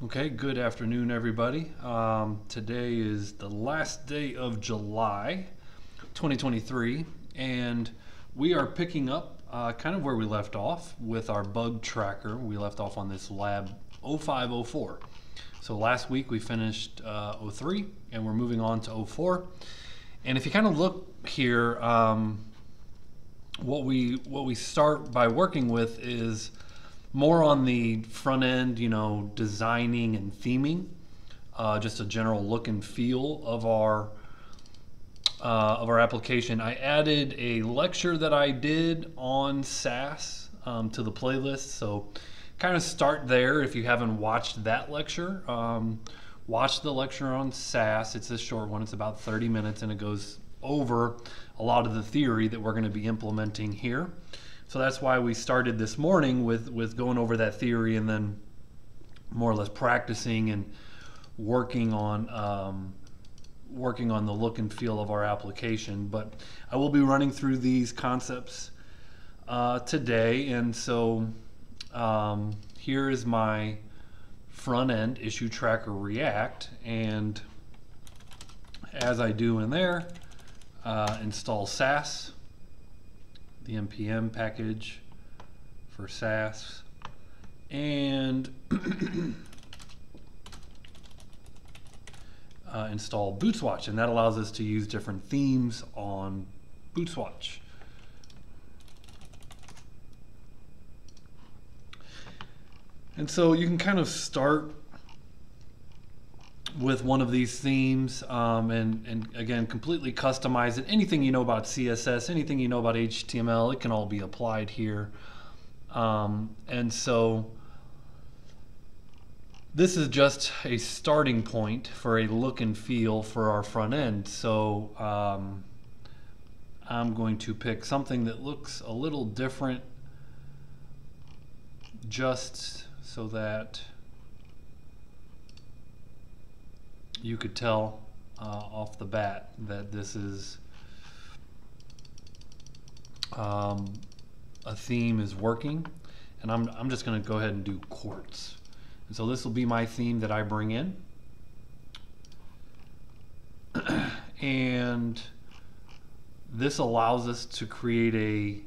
Okay, good afternoon, everybody. Um, today is the last day of July 2023, and we are picking up uh, kind of where we left off with our bug tracker. We left off on this lab 0504. So last week we finished uh, 03, and we're moving on to 04. And if you kind of look here, um, what we what we start by working with is more on the front end, you know, designing and theming, uh, just a general look and feel of our uh, of our application. I added a lecture that I did on Sass um, to the playlist, so kind of start there if you haven't watched that lecture. Um, watch the lecture on Sass. It's a short one. It's about 30 minutes, and it goes over a lot of the theory that we're going to be implementing here. So that's why we started this morning with, with going over that theory and then more or less practicing and working on um, working on the look and feel of our application. But I will be running through these concepts uh, today, and so um, here is my front end issue tracker React, and as I do in there, uh, install Sass, the npm package for Sass, and uh, install Bootswatch, and that allows us to use different themes on Bootswatch. And so you can kind of start with one of these themes um, and, and again completely customize it. Anything you know about css anything you know about html it can all be applied here. Um, and so this is just a starting point for a look and feel for our front end. So um, I'm going to pick something that looks a little different just so that you could tell uh, off the bat that this is um, a theme is working. And I'm, I'm just going to go ahead and do quartz and so this will be my theme that I bring in. And this allows us to create a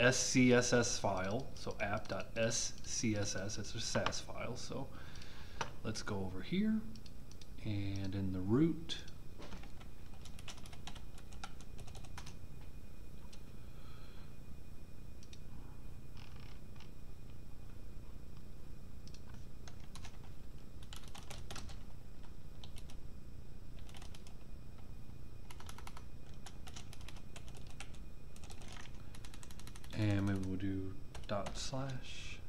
SCSS file. So app.scss it's a Sass file. So let's go over here and in the root and maybe we'll do dot slash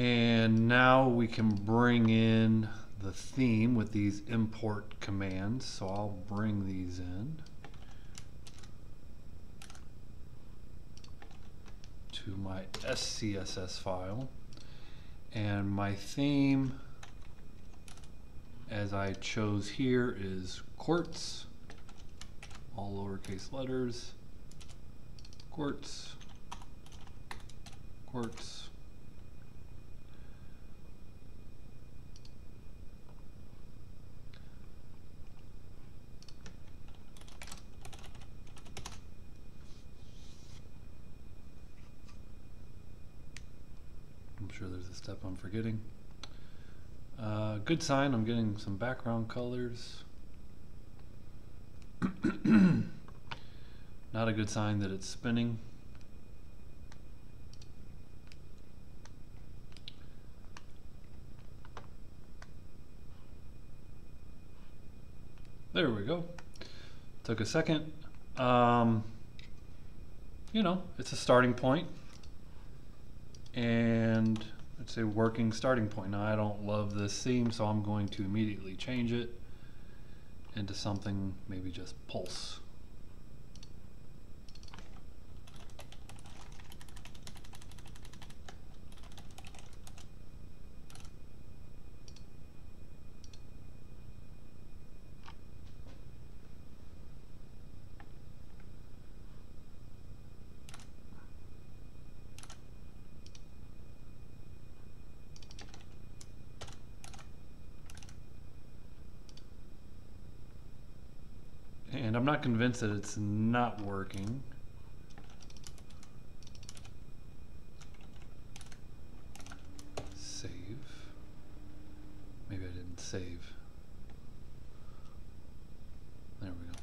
And now we can bring in the theme with these import commands. So I'll bring these in. To my SCSS file. And my theme, as I chose here, is quartz, all lowercase letters, quartz, quartz, sure there's a step I'm forgetting. Uh, good sign, I'm getting some background colors. Not a good sign that it's spinning. There we go. Took a second. Um, you know, it's a starting point and it's a working starting point. Now I don't love this seam, so I'm going to immediately change it into something maybe just pulse. And I'm not convinced that it's not working. Save. Maybe I didn't save. There we go.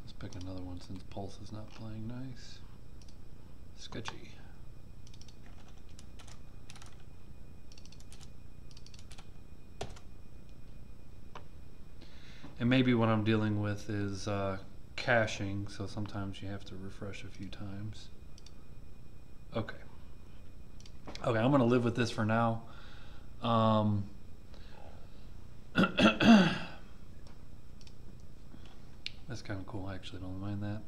Let's pick another one since Pulse is not playing nice. Sketchy. And maybe what I'm dealing with is uh, caching, so sometimes you have to refresh a few times. Okay. Okay, I'm going to live with this for now. Um, that's kind of cool, I actually. Don't mind that.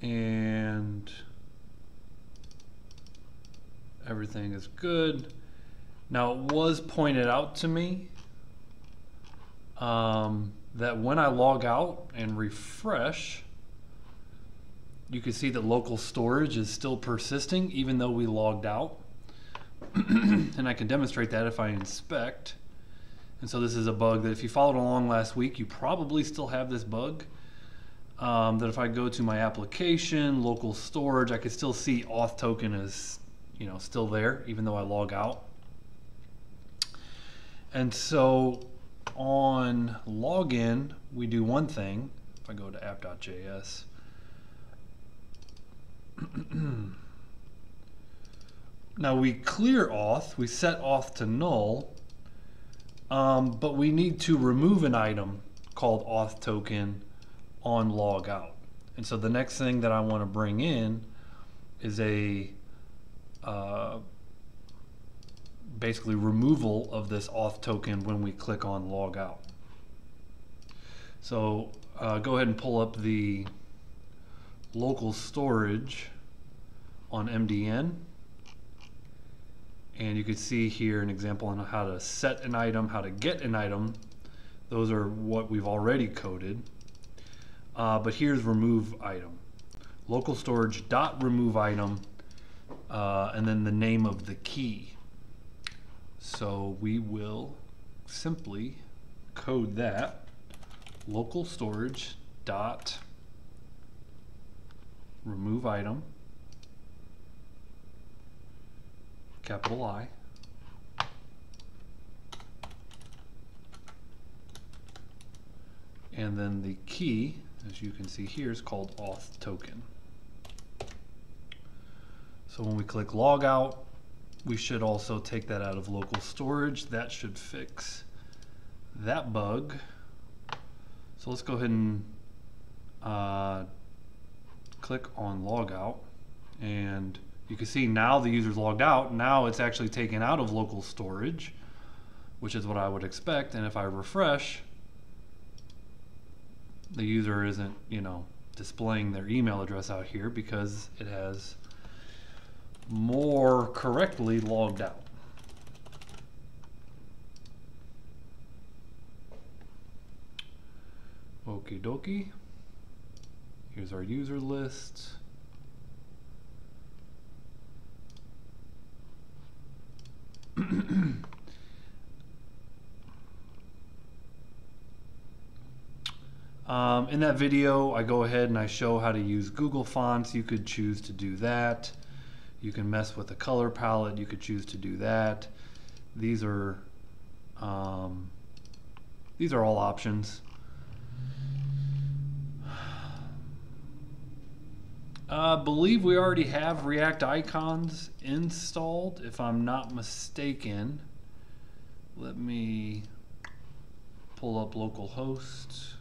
And everything is good. Now, it was pointed out to me um, that when I log out and refresh, you can see that local storage is still persisting even though we logged out. and I can demonstrate that if I inspect. And so this is a bug that if you followed along last week, you probably still have this bug. Um, that if I go to my application, local storage, I could still see auth token is, you know, still there even though I log out. And so on login, we do one thing. If I go to app.js, now we clear auth, we set auth to null, um, but we need to remove an item called auth token on logout. And so the next thing that I want to bring in is a uh, basically removal of this auth token when we click on log out. So uh, go ahead and pull up the local storage on MDN. And you can see here an example on how to set an item, how to get an item. Those are what we've already coded. Uh, but here's remove item. Local storage dot remove item, uh, and then the name of the key. So we will simply code that local storage dot remove item capital I and then the key as you can see here is called auth token so when we click log out we should also take that out of local storage that should fix that bug so let's go ahead and uh, click on logout and you can see now the user's logged out. Now it's actually taken out of local storage, which is what I would expect. And if I refresh, the user isn't, you know, displaying their email address out here because it has more correctly logged out. Okie dokie. Here's our user list. um, in that video, I go ahead and I show how to use Google Fonts. You could choose to do that. You can mess with the color palette. You could choose to do that. These are um, these are all options. I uh, believe we already have React icons installed, if I'm not mistaken. Let me pull up localhost.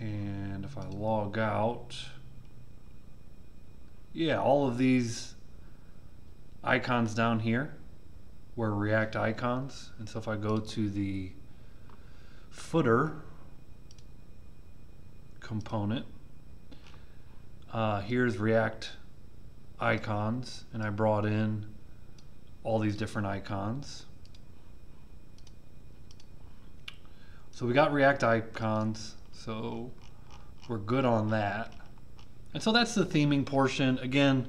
And if I log out, yeah, all of these icons down here were React icons. And so if I go to the footer component. Uh, here's React icons, and I brought in all these different icons. So we got React icons. So we're good on that. And so that's the theming portion. Again,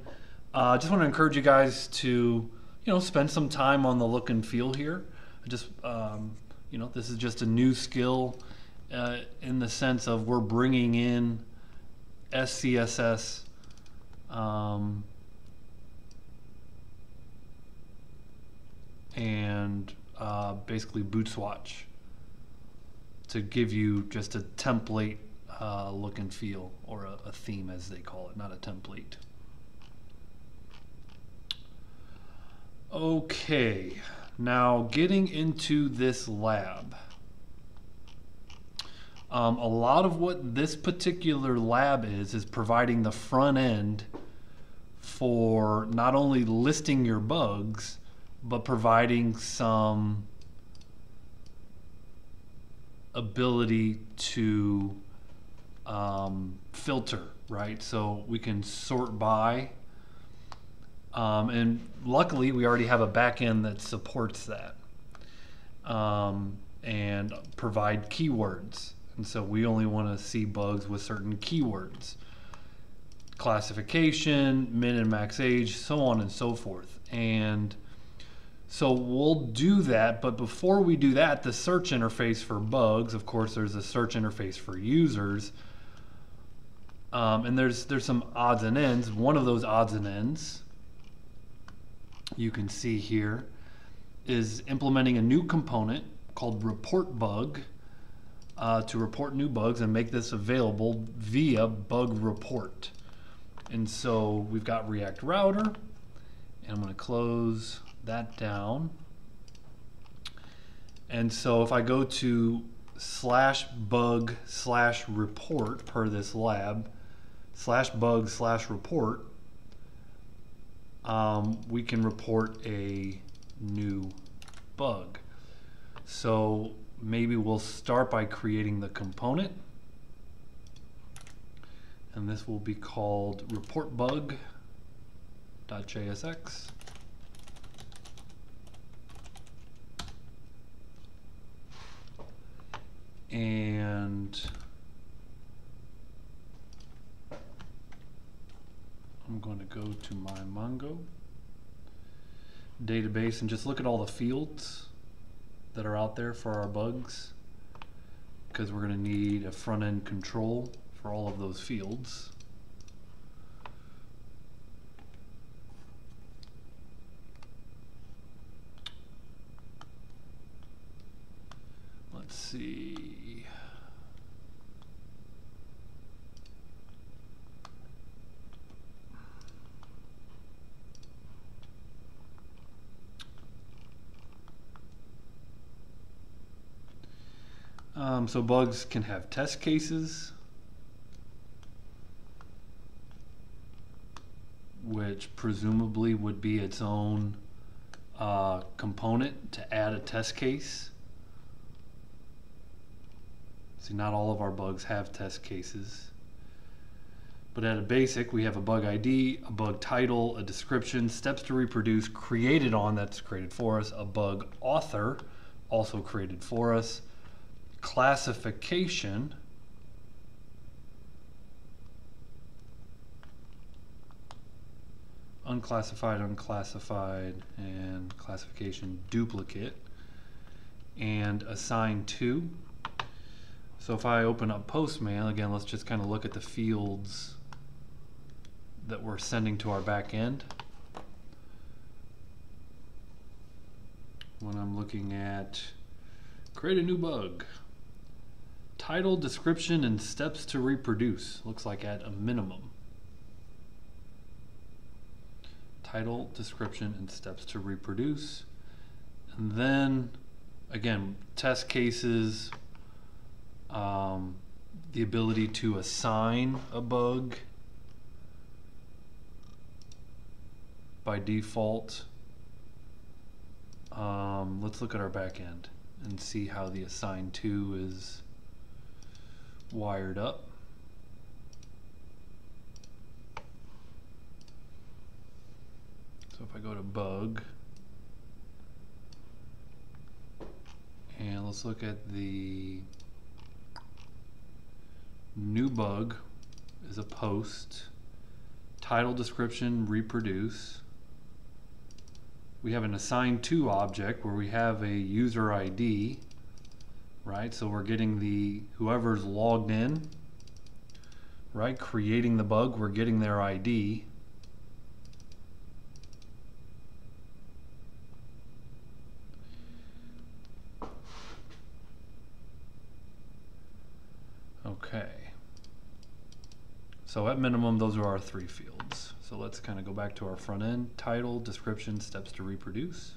I uh, just want to encourage you guys to, you know, spend some time on the look and feel here. Just, um, you know, this is just a new skill uh, in the sense of we're bringing in SCSS um, and uh, basically Bootswatch to give you just a template uh, look and feel, or a, a theme as they call it, not a template. Okay, now getting into this lab. Um, a lot of what this particular lab is, is providing the front end for not only listing your bugs, but providing some ability to um, filter, right? So we can sort by. Um, and luckily, we already have a backend that supports that um, and provide keywords. And so we only want to see bugs with certain keywords classification, min and max age, so on and so forth. And so we'll do that, but before we do that, the search interface for bugs, of course, there's a search interface for users. Um, and there's there's some odds and ends. One of those odds and ends you can see here is implementing a new component called report bug uh, to report new bugs and make this available via bug report. And so we've got React Router, and I'm going to close that down. And so if I go to slash bug slash report per this lab, slash bug slash report, um, we can report a new bug. So maybe we'll start by creating the component. And this will be called reportbug.jsx. and I'm going to my Mongo database and just look at all the fields that are out there for our bugs because we're going to need a front end control for all of those fields. Let's see. Um, so bugs can have test cases, which presumably would be its own uh, component to add a test case. See, not all of our bugs have test cases. But at a basic, we have a bug ID, a bug title, a description, steps to reproduce created on, that's created for us, a bug author, also created for us, classification unclassified, unclassified, and classification duplicate, and assign to. So if I open up Postman, again, let's just kind of look at the fields that we're sending to our back end. When I'm looking at create a new bug, Title, description, and steps to reproduce. Looks like at a minimum. Title, description, and steps to reproduce. And then, again, test cases, um, the ability to assign a bug by default. Um, let's look at our back end and see how the assign to is wired up. So if I go to bug, and let's look at the new bug is a post, title description reproduce. We have an assigned to object where we have a user ID, right? So we're getting the whoever's logged in, right? Creating the bug, we're getting their ID. Okay. So at minimum, those are our three fields. So let's kind of go back to our front end, title, description, steps to reproduce.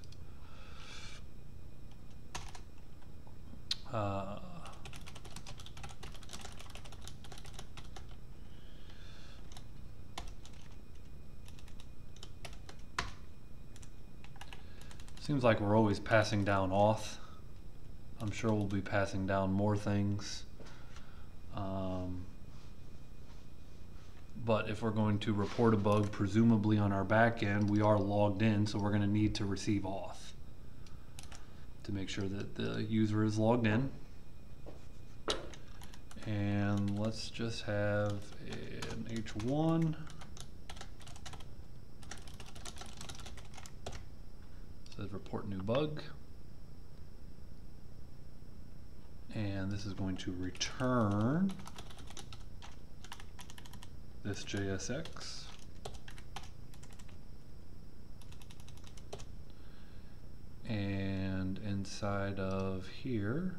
Uh, seems like we're always passing down auth. I'm sure we'll be passing down more things. Um, but if we're going to report a bug, presumably on our back end, we are logged in, so we're going to need to receive auth to make sure that the user is logged in. And let's just have an H1. Says report new bug. And this is going to return this JSX. And inside of here,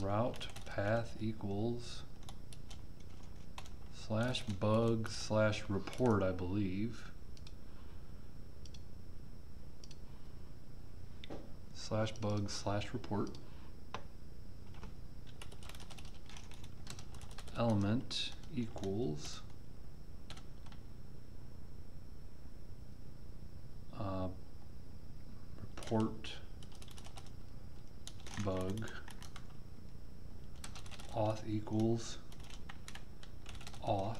route path equals slash bug slash report, I believe. Slash bug slash report. Element equals uh, report bug auth equals auth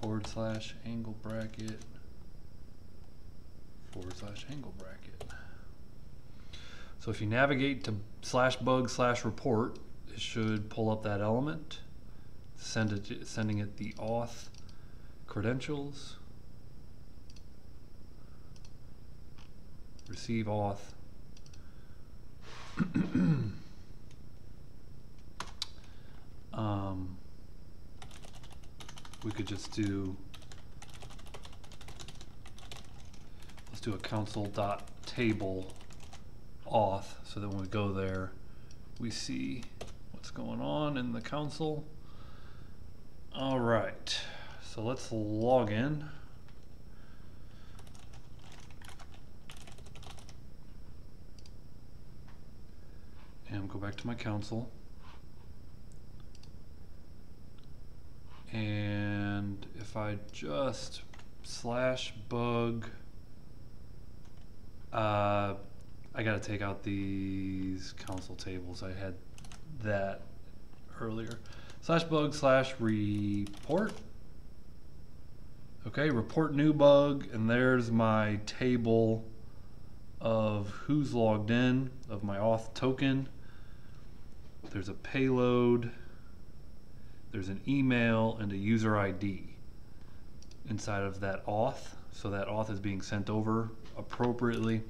forward slash angle bracket forward slash angle bracket. So if you navigate to slash bug slash report, it should pull up that element, send it, sending it the auth credentials, receive auth. um, we could just do let's do a console dot table auth so that when we go there we see what's going on in the console all right so let's log in and go back to my console and if I just slash bug uh, I gotta take out these console tables I had that earlier. Slash bug slash report. Okay report new bug and there's my table of who's logged in of my auth token there's a payload there's an email and a user ID inside of that auth. So that auth is being sent over appropriately.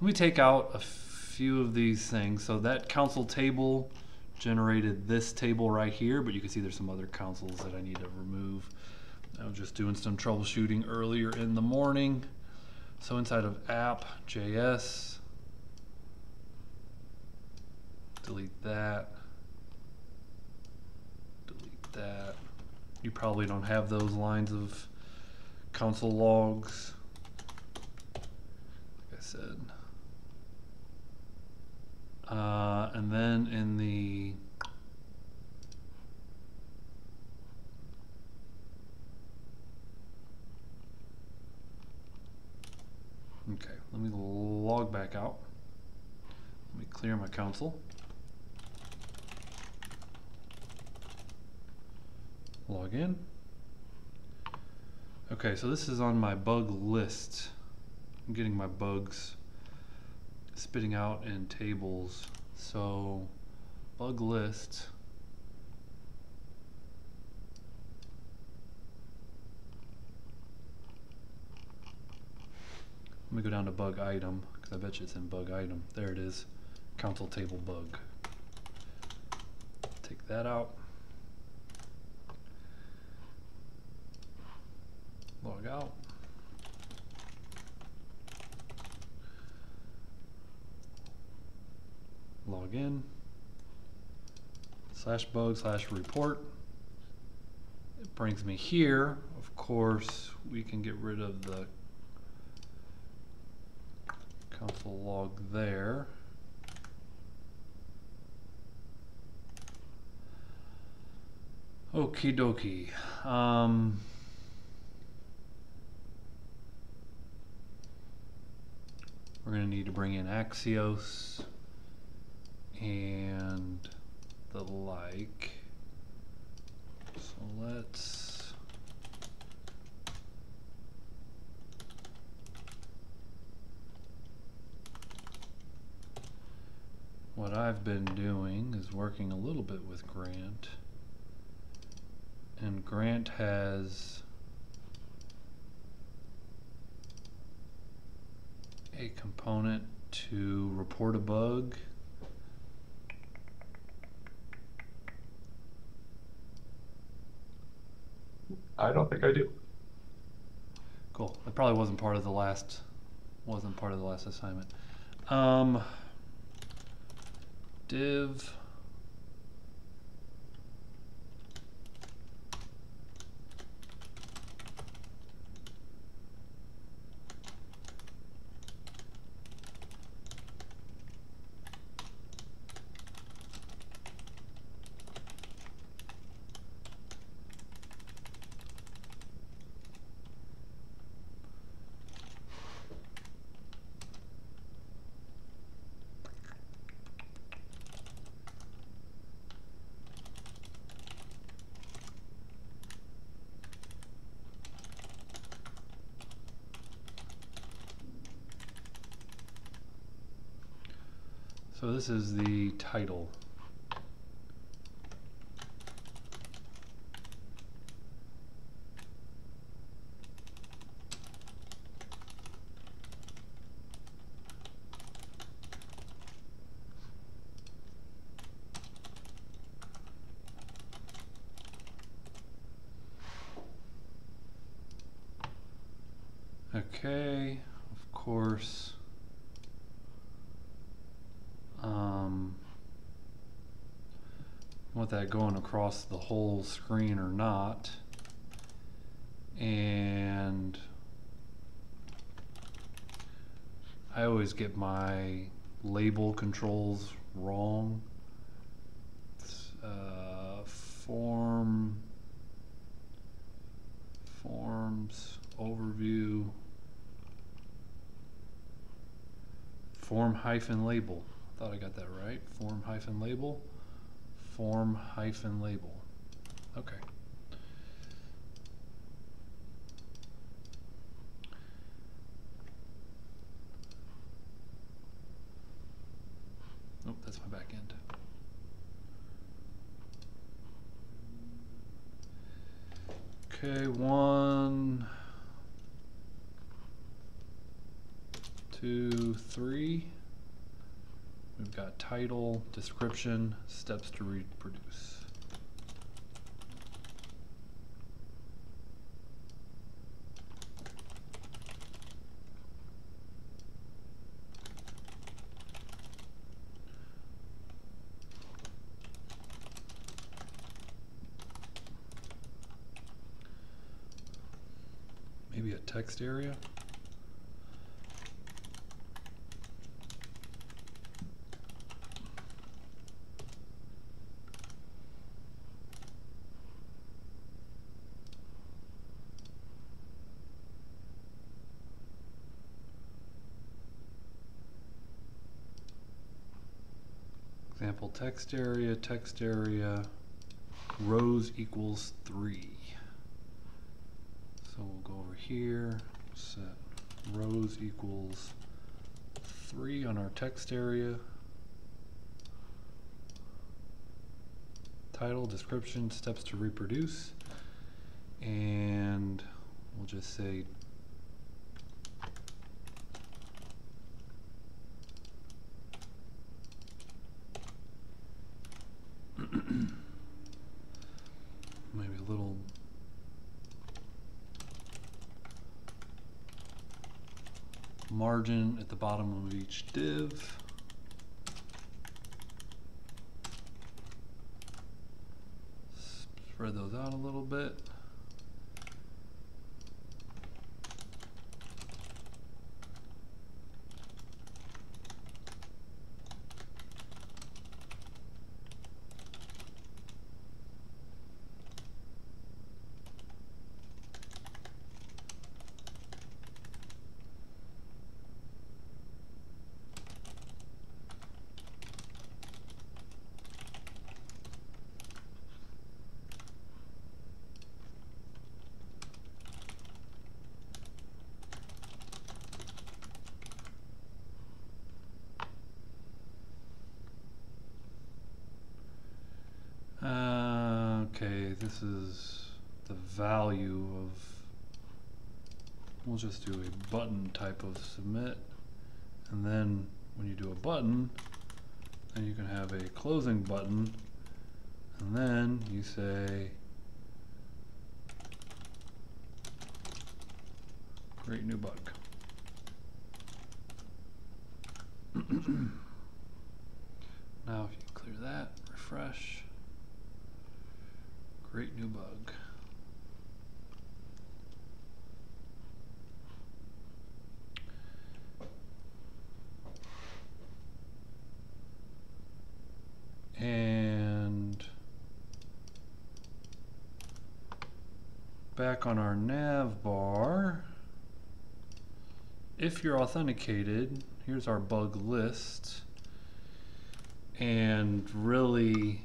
Let me take out a few of these things. So that console table generated this table right here, but you can see there's some other consoles that I need to remove. I was just doing some troubleshooting earlier in the morning. So inside of app.js, delete that that. You probably don't have those lines of console logs. Like I said. Uh, and then in the Okay, let me log back out. Let me clear my console. Log in. Okay, so this is on my bug list. I'm getting my bugs spitting out in tables. So bug list. Let me go down to bug item, because I bet you it's in bug item. There it is, console table bug. Take that out. Log out. Log in. Slash bug slash report. It brings me here. Of course, we can get rid of the console log there. Okie dokie. Um, we're going to need to bring in Axios and the like. So let's what I've been doing is working a little bit with Grant and Grant has a component to report a bug I don't think I do. Cool. That probably wasn't part of the last wasn't part of the last assignment. Um, div So this is the title. Okay, of course. Um, that going across the whole screen or not. And I always get my label controls wrong. Uh, form, forms, overview, form hyphen label. Thought I got that right. Form hyphen label. Form hyphen label. Okay. Oh, that's my back end. Okay, one, two, three. We've got title, description, steps to reproduce. Maybe a text area? Example text area, text area, rows equals three. So we'll go over here, set rows equals three on our text area. title, description, steps to reproduce, and we'll just say maybe a little margin at the bottom of each div. Spread those out a little bit. Uh, okay, this is the value of, we'll just do a button type of submit. And then when you do a button, then you can have a closing button. And then you say, create new bug. now if you clear that, refresh, create new bug. And back on our nav bar, if you're authenticated, here's our bug list. And really,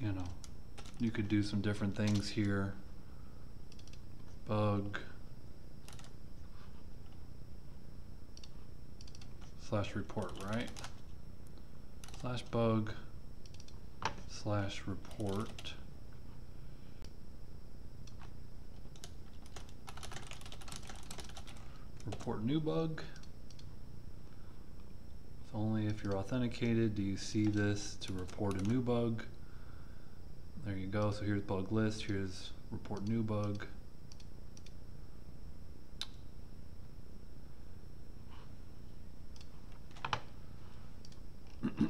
you know, you could do some different things here. Bug slash report, right? Slash bug slash report. Report new bug. If only if you're authenticated do you see this to report a new bug. There you go. So here's bug list. Here's report new bug.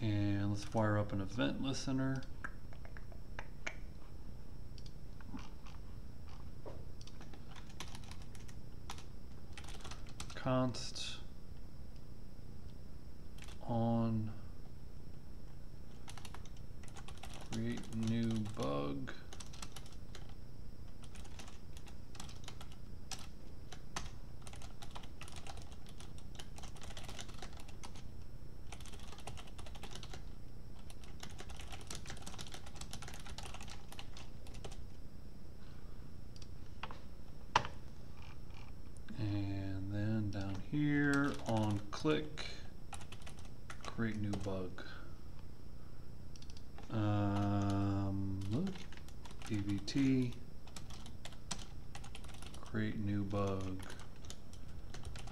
and let's fire up an event listener. const on create new bug And then down here on click, create new bug. Um, look, Create new bug,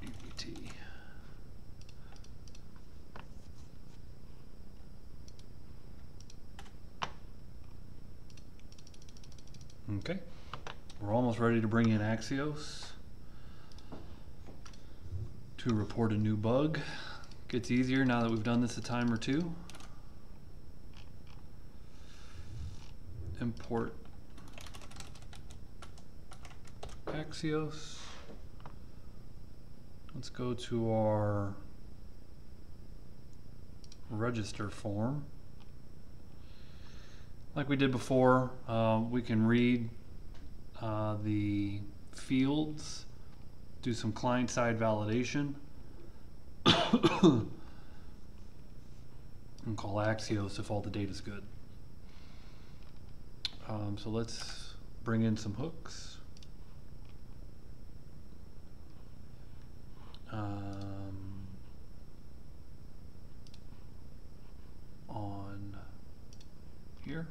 DBT. Okay, we're almost ready to bring in Axios to report a new bug. Gets easier now that we've done this a time or two. Import Axios. Let's go to our register form. Like we did before, uh, we can read uh, the fields do some client-side validation. and call Axios if all the data is good. Um, so let's bring in some hooks. Um, on here.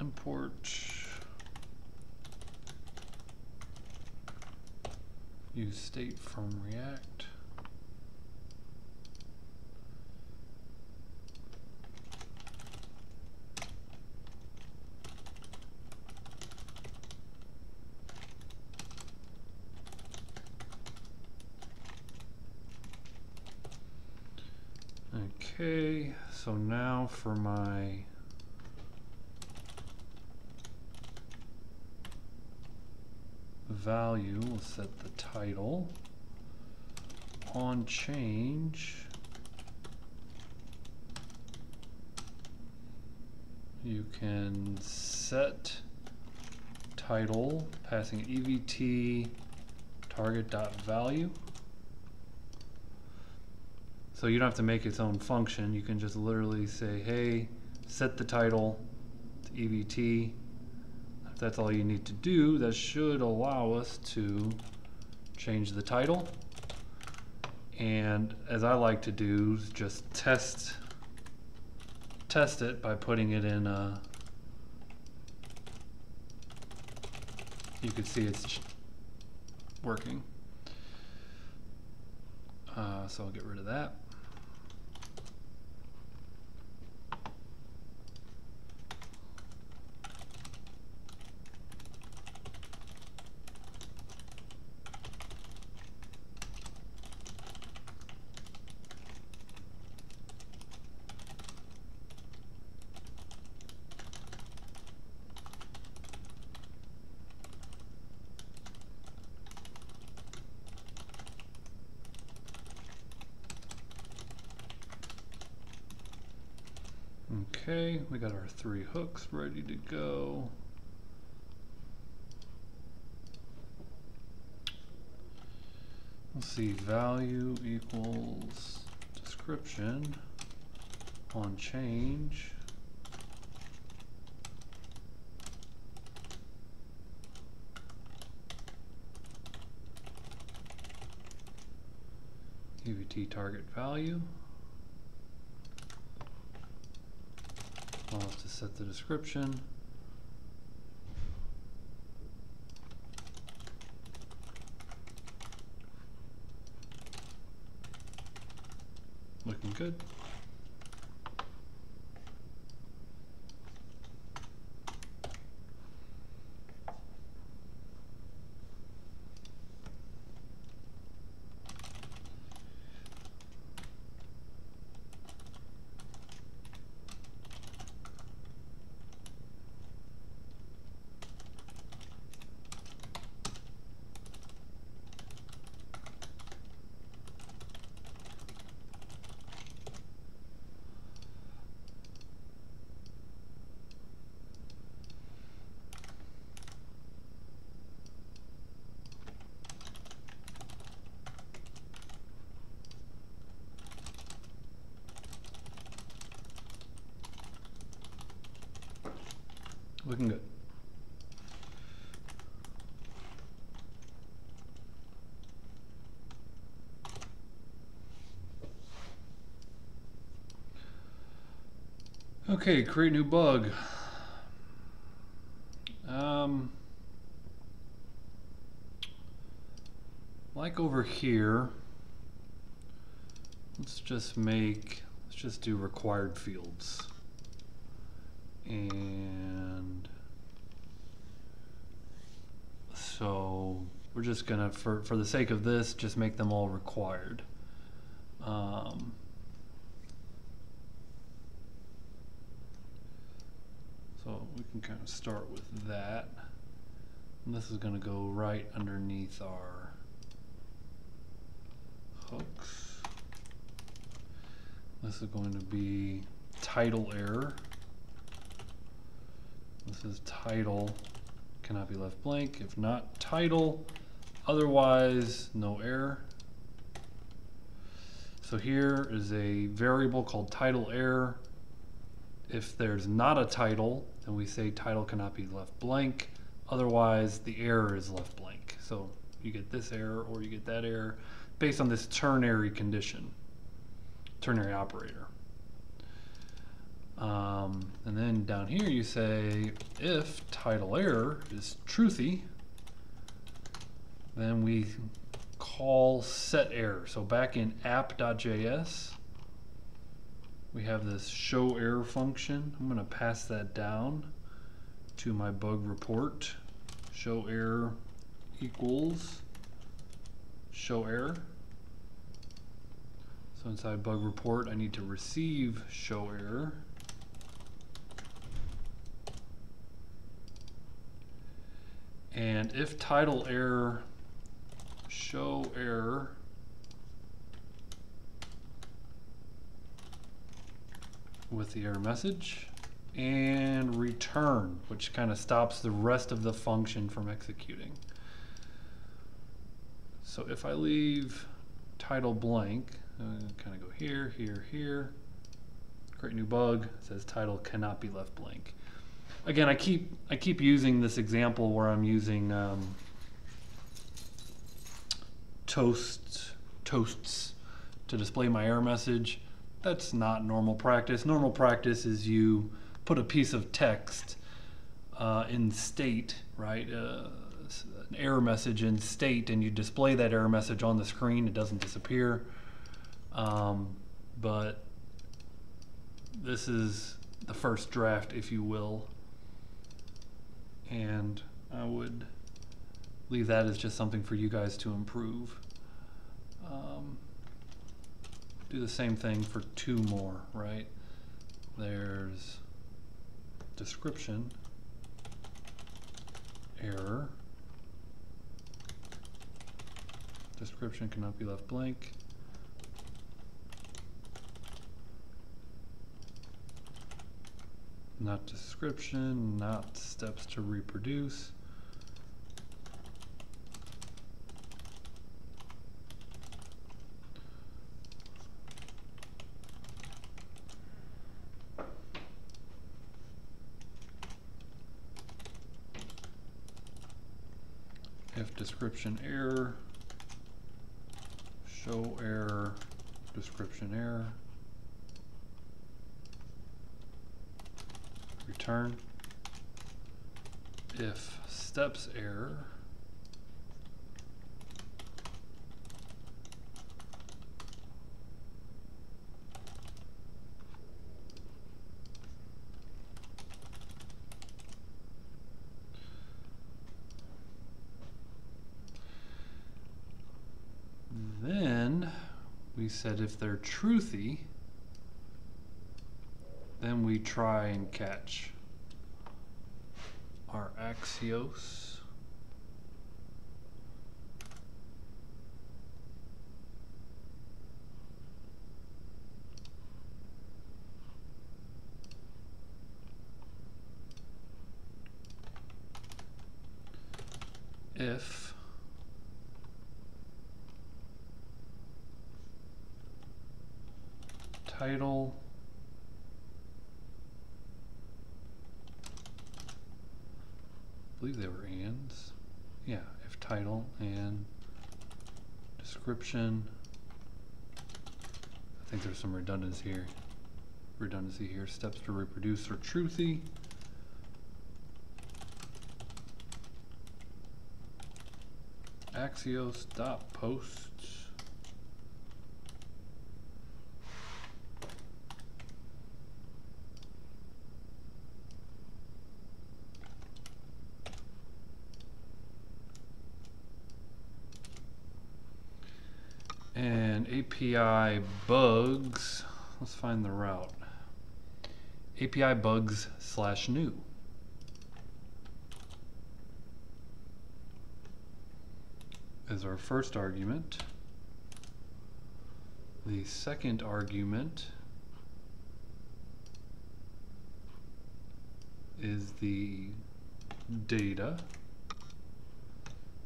Import. Use state from React. Okay, so now for my value, we'll set the title on change. You can set title passing EVT target dot value. So you don't have to make its own function. You can just literally say, hey, set the title to EVT. If that's all you need to do, that should allow us to change the title. And as I like to do, just test test it by putting it in a you can see it's working. Uh, so I'll get rid of that. Okay, we got our three hooks ready to go. Let's see, value equals description on change. EVT target value. I'll have to set the description. Looking good. Looking good. Okay, create new bug. Um, like over here, let's just make, let's just do required fields. And so we're just gonna, for, for the sake of this, just make them all required. Um, so we can kind of start with that. And this is gonna go right underneath our hooks. This is going to be title error. This is title, cannot be left blank. If not title, otherwise no error. So here is a variable called title error. If there's not a title, then we say title cannot be left blank. Otherwise, the error is left blank. So you get this error or you get that error based on this ternary condition, ternary operator. Um, and then down here you say if title error is truthy, then we call set error. So back in app.js, we have this show error function. I'm going to pass that down to my bug report. Show error equals show error. So inside bug report, I need to receive show error. And if title error, show error, with the error message, and return, which kind of stops the rest of the function from executing. So if I leave title blank, kind of go here, here, here, create new bug, says title cannot be left blank. Again, I keep I keep using this example where I'm using um, toast toasts to display my error message. That's not normal practice. Normal practice is you put a piece of text uh, in state, right? Uh, an error message in state, and you display that error message on the screen. It doesn't disappear. Um, but this is the first draft, if you will, and I would leave that as just something for you guys to improve. Um, do the same thing for two more, right? There's description, error, description cannot be left blank. Not description, not steps to reproduce. if description error, show error, description error, return. If steps error, Then we said if they're truthy, then we try and catch our Axios. If title I believe they were ands. Yeah, if title and description. I think there's some redundancy here. Redundancy here. Steps to reproduce are truthy. Axios dot post. And API bugs, let's find the route. API bugs slash new. Is our first argument. The second argument is the data.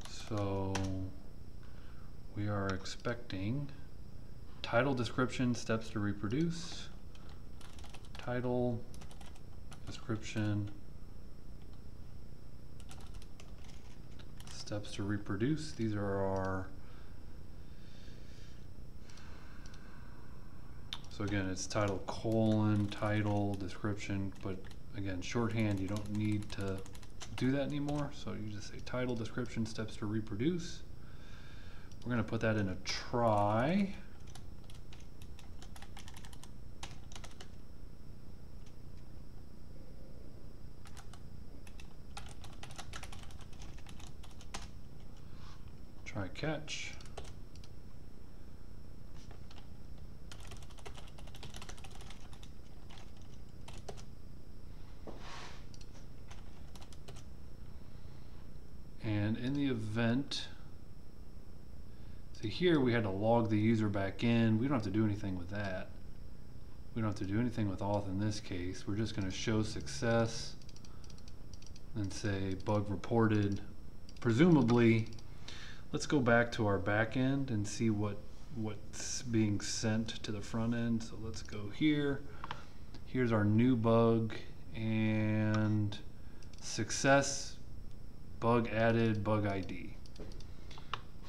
So we are expecting title description steps to reproduce title description steps to reproduce. These are our. So again, it's title colon, title, description, but again, shorthand, you don't need to do that anymore. So you just say title, description, steps to reproduce. We're gonna put that in a try. Try catch. And in the event, see here we had to log the user back in. We don't have to do anything with that. We don't have to do anything with auth in this case. We're just gonna show success and say bug reported. Presumably, let's go back to our back end and see what what's being sent to the front end. So let's go here. Here's our new bug and success bug added bug ID.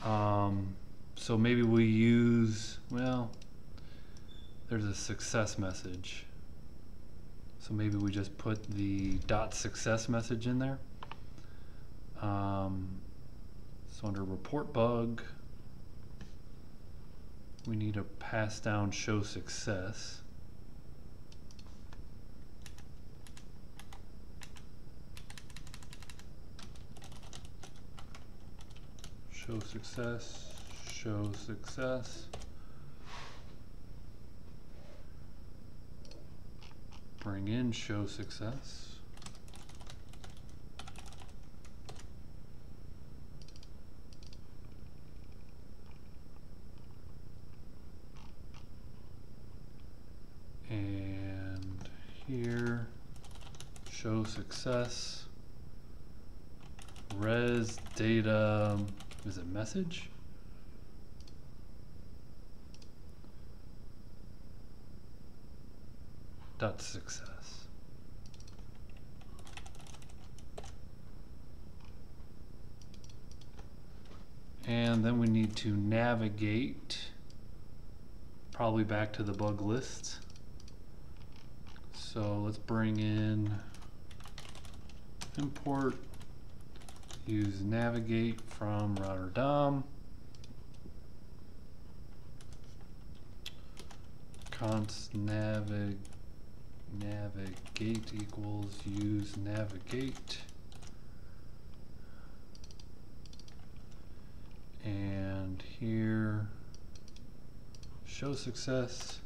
Um, so maybe we use, well, there's a success message. So maybe we just put the dot success message in there. Um, so under report bug, we need to pass down show success. Show success, show success. Bring in show success. And here, success. Res data, is it message? Dot success. And then we need to navigate probably back to the bug list. So let's bring in import, use navigate from router DOM. const navig navigate equals use navigate and here show success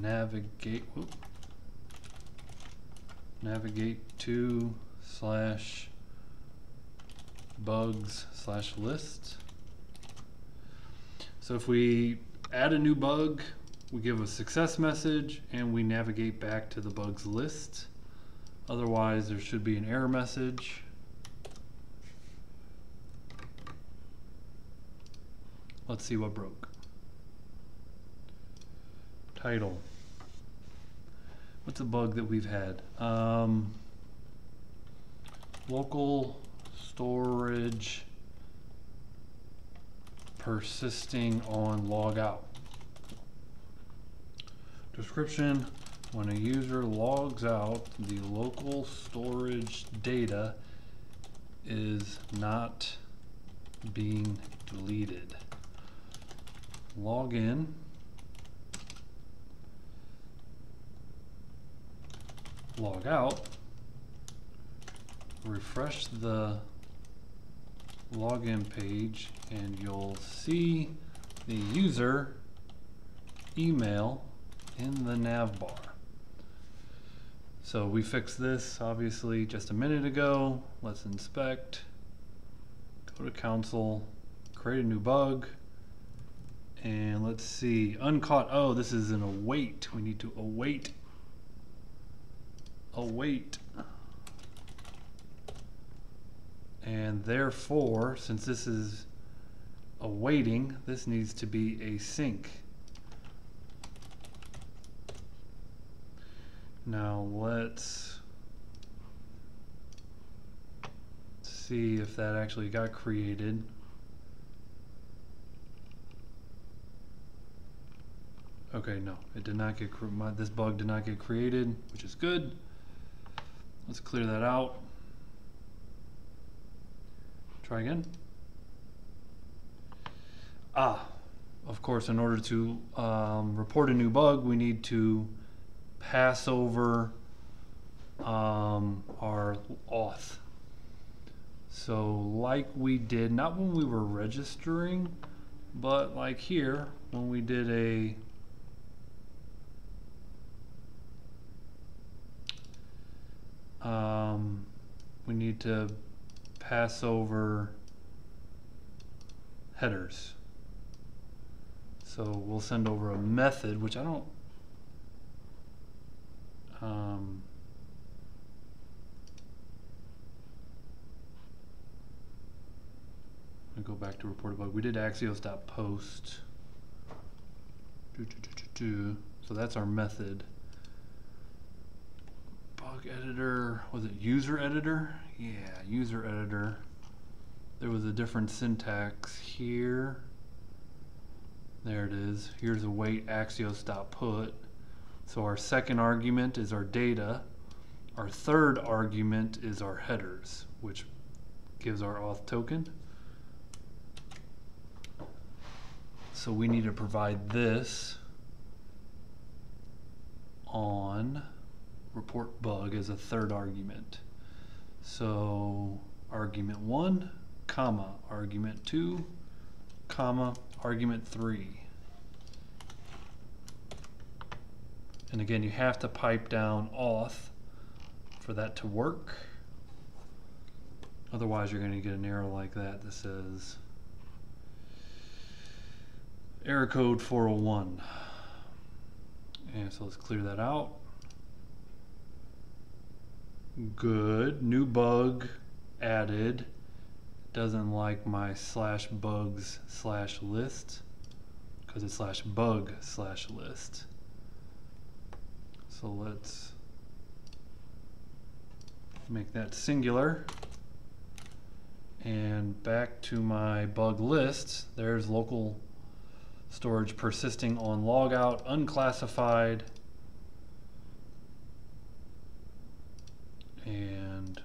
navigate whoop, navigate to slash bugs slash list so if we add a new bug we give a success message and we navigate back to the bugs list. Otherwise, there should be an error message. Let's see what broke. Title. What's a bug that we've had? Um, local storage persisting on logout. Description, when a user logs out, the local storage data is not being deleted. Log in. Log out. Refresh the login page and you'll see the user email in the nav bar. So we fixed this obviously just a minute ago. Let's inspect, go to console, create a new bug, and let's see, uncaught, oh, this is an await. We need to await, await. And therefore, since this is awaiting, this needs to be async. Now let's see if that actually got created. Okay, no, it did not get, my, this bug did not get created, which is good. Let's clear that out. Try again. Ah, of course, in order to um, report a new bug, we need to pass over um, our auth. So, like we did, not when we were registering, but like here, when we did a um, we need to pass over headers. So we'll send over a method, which I don't. Um, go back to report a bug. We did axios.post. Do, do, do, do, do. So that's our method. Editor, was it user editor? Yeah, user editor. There was a different syntax here. There it is. Here's a await axios.put. So our second argument is our data. Our third argument is our headers, which gives our auth token. So we need to provide this on report bug as a third argument. So argument one, comma, argument two, comma, argument three. And again, you have to pipe down auth for that to work. Otherwise, you're going to get an error like that that says error code 401. And so let's clear that out. Good. New bug added. Doesn't like my slash bugs slash list because it's slash bug slash list. So let's make that singular. And back to my bug list, there's local storage persisting on logout unclassified and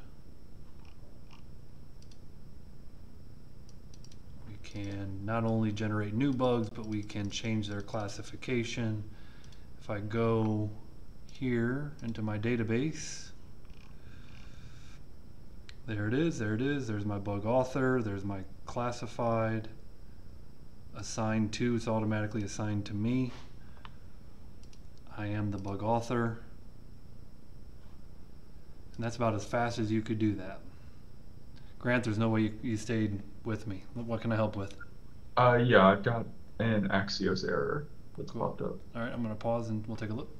we can not only generate new bugs but we can change their classification if I go here into my database there it is there it is there's my bug author there's my classified assigned to it's automatically assigned to me I am the bug author and that's about as fast as you could do that. Grant, there's no way you, you stayed with me. What, what can I help with? Uh, yeah, I've got an Axios error that's Cool. popped up. All right, I'm going to pause and we'll take a look.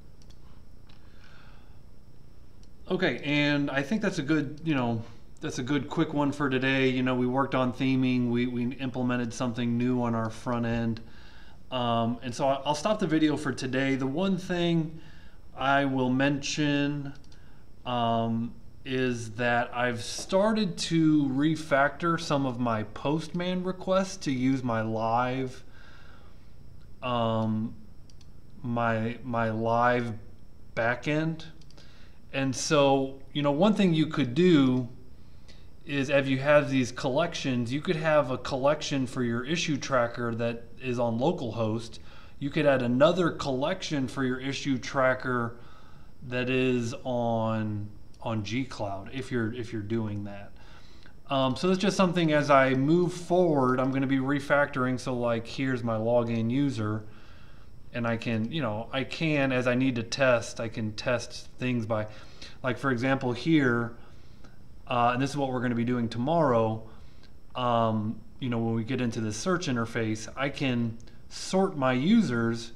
Okay, and I think that's a good, you know, that's a good quick one for today. You know, we worked on theming, we, we implemented something new on our front end. Um, and so I'll stop the video for today. The one thing I will mention um, is that I've started to refactor some of my Postman requests to use my live um, my my live backend. And so, you know, one thing you could do is if you have these collections, you could have a collection for your issue tracker that is on localhost. You could add another collection for your issue tracker that is on on gcloud if you're if you're doing that um, so that's just something as i move forward i'm going to be refactoring so like here's my login user and i can you know i can as i need to test i can test things by like for example here uh, and this is what we're going to be doing tomorrow um, you know when we get into the search interface i can sort my users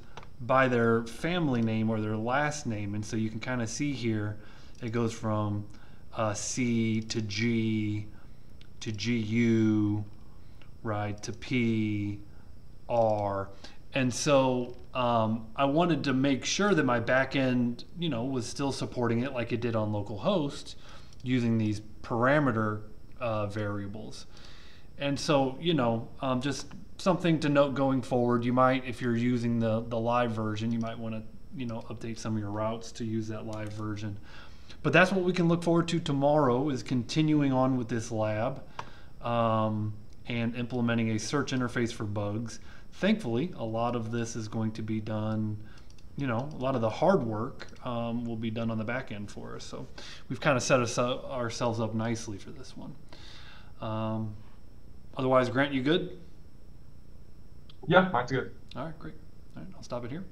by their family name or their last name. And so you can kind of see here, it goes from uh, C to G to GU, right, to P, R. And so um, I wanted to make sure that my backend, you know, was still supporting it like it did on localhost using these parameter uh, variables. And so, you know, um, just something to note going forward. You might, if you're using the, the live version, you might want to, you know, update some of your routes to use that live version. But that's what we can look forward to tomorrow is continuing on with this lab um, and implementing a search interface for bugs. Thankfully, a lot of this is going to be done, you know, a lot of the hard work um, will be done on the back end for us. So we've kind of set us up, ourselves up nicely for this one. Um, otherwise, Grant, you good? Yeah, mine's good. All right, great. All right, I'll stop it here.